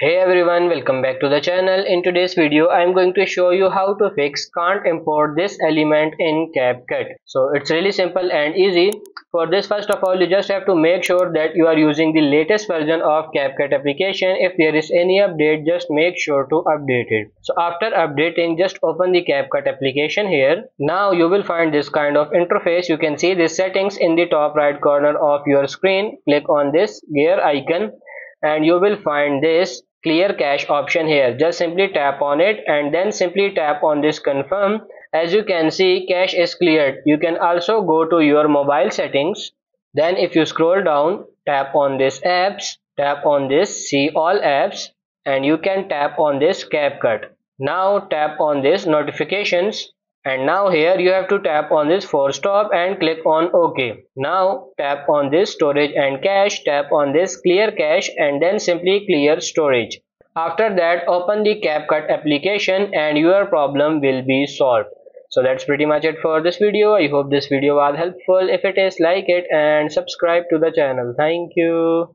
Hey everyone, welcome back to the channel. In today's video, I am going to show you how to fix can't import this element in CapCut. So it's really simple and easy. For this, first of all, you just have to make sure that you are using the latest version of CapCut application. If there is any update, just make sure to update it. So after updating, just open the CapCut application here. Now you will find this kind of interface. You can see the settings in the top right corner of your screen. Click on this gear icon and you will find this clear cache option here. Just simply tap on it and then simply tap on this confirm. As you can see cache is cleared. You can also go to your mobile settings. Then if you scroll down tap on this apps tap on this see all apps and you can tap on this CapCut. Now tap on this notifications and now here you have to tap on this force stop and click on ok. Now tap on this storage and cache tap on this clear cache and then simply clear storage. After that open the CapCut application and your problem will be solved. So that's pretty much it for this video. I hope this video was helpful. If it is like it and subscribe to the channel. Thank you